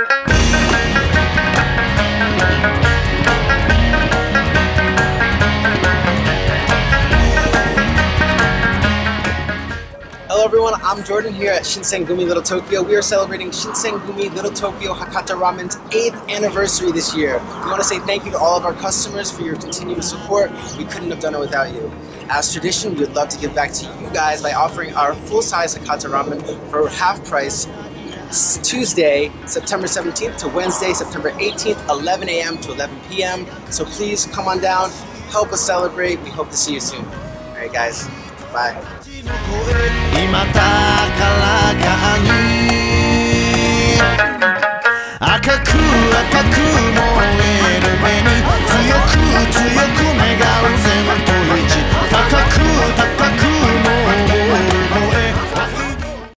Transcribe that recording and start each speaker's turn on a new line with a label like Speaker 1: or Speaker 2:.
Speaker 1: Hello everyone, I'm Jordan here at Shinsengumi Little Tokyo. We are celebrating Shinsengumi Little Tokyo Hakata Ramen's 8th anniversary this year. We want to say thank you to all of our customers for your continued support. We couldn't have done it without you. As tradition, we would love to give back to you guys by offering our full-size Hakata Ramen for half price Tuesday, September 17th to Wednesday, September 18th, 11 a.m. to 11 p.m. So please come on down, help us celebrate. We hope to see you soon. All right, guys. Bye.